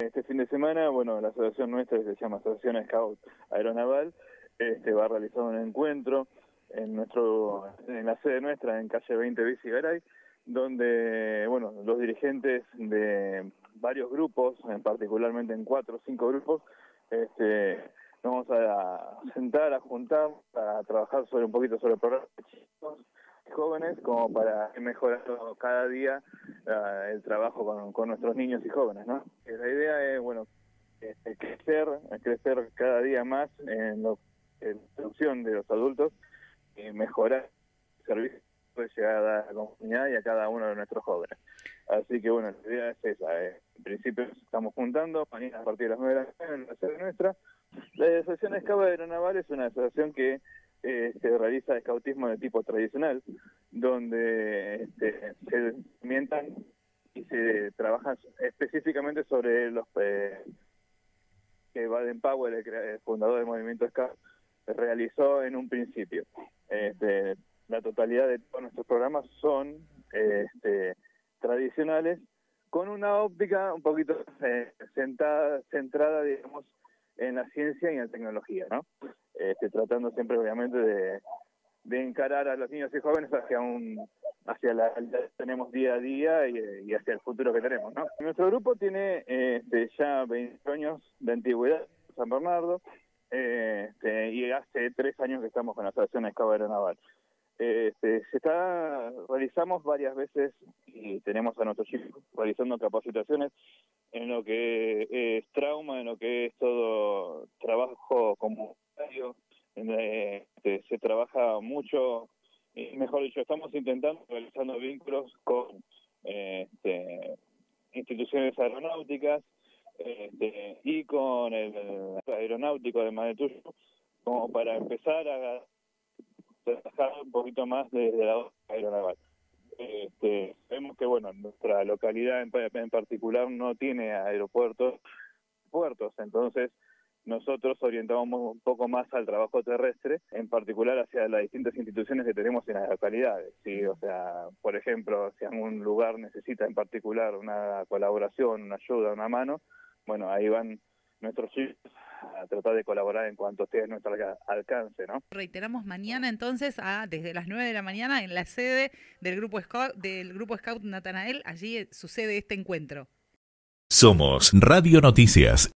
Este fin de semana, bueno, la asociación nuestra que se llama Asociación Scout Aeronaval este, va a realizar un encuentro en nuestro en la sede nuestra en calle 20 Garay, donde bueno los dirigentes de varios grupos, en particularmente en cuatro o cinco grupos, este, nos vamos a sentar, a juntar, a trabajar sobre un poquito sobre el programa de chicos jóvenes como para mejorar cada día uh, el trabajo con, con, nuestros niños y jóvenes, ¿no? La idea es, bueno, este, crecer, crecer cada día más en, la instrucción de los adultos y mejorar el servicio que llegar a la comunidad y a cada uno de nuestros jóvenes. Así que bueno, la idea es esa. Eh. En principio estamos juntando, mañana a partir de las 9 de la mañana en la sede nuestra. La Asociación Escava Aeronaval es una asociación que eh, se realiza escautismo de tipo tradicional, donde este, se mientan y se trabaja específicamente sobre los eh, Baden Powell, el, fundador del movimiento Scout, realizó en un principio. Este, la totalidad de todos nuestros programas son este, tradicionales, con una óptica un poquito eh, sentada, centrada, digamos, en la ciencia y en la tecnología, ¿no? Este, tratando siempre, obviamente, de, encarar a los niños y jóvenes hacia un hacia la realidad que tenemos día a día y, hacia el futuro que tenemos, ¿no? Nuestro grupo tiene este, ya 20 años de antigüedad, San Bernardo, este, y hace tres años que estamos con la Asociación Escava Aeronaval. Este, se está, realizamos varias veces y tenemos a nuestros chicos realizando capacitaciones en lo que es trauma, en lo que es todo trabajo comunitario, este, se trabaja mucho, mejor dicho, estamos intentando realizando vínculos con este, instituciones aeronáuticas este, y con el aeronáutico de Manetuyo, como para empezar a trabajar un poquito más desde la aeronaval. Este, vemos que bueno nuestra localidad en, en, particular no tiene aeropuertos puertos entonces nosotros orientamos un poco más al trabajo terrestre en particular hacia las distintas instituciones que tenemos en las localidades sí o sea por ejemplo si algún lugar necesita en particular una colaboración una ayuda una mano bueno ahí van nuestros chicos a tratar de colaborar en cuanto esté a nuestro alcance, ¿no? Reiteramos mañana entonces a desde las 9 de la mañana en la sede del grupo Scout, del grupo Scout Natanael, allí sucede este encuentro. Somos Radio Noticias